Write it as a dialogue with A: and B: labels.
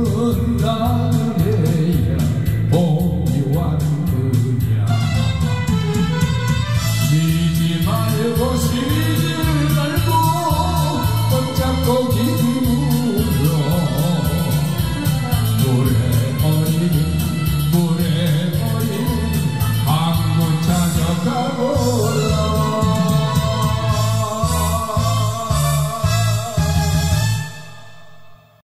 A: oh.